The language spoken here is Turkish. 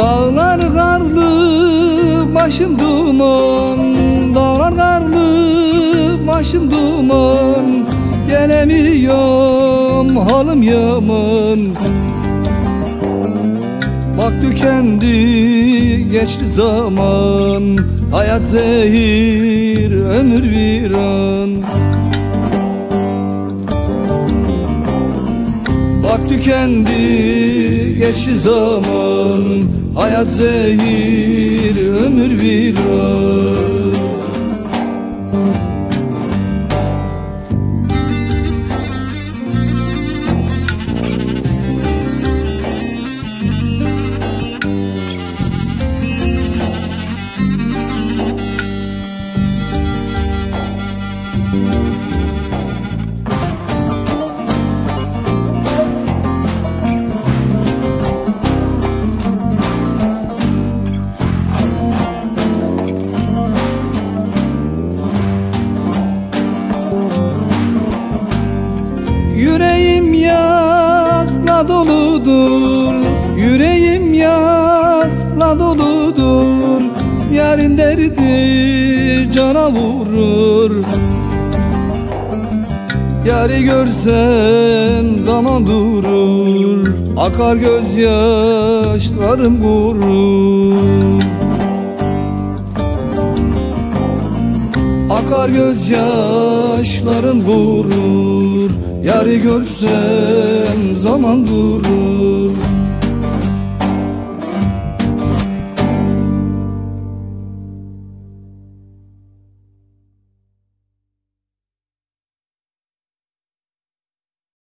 Dağlar karlı başım duman. Dağlar karlı başım duman. Gelemiyorum halim yaman. Bak tükendi geçti zaman. Hayat zehir ömür viran. Bak tükendi geçti zaman Hayat zehir ömür viran Yüreğim yasla doludur. Yüreğim yasla doludur. Yarın derdi cana vurur. Yarı görsem zaman durur. Akar gözyaşlarım kurur Akar gözyaşlarım vurur Yarı görsem zaman durur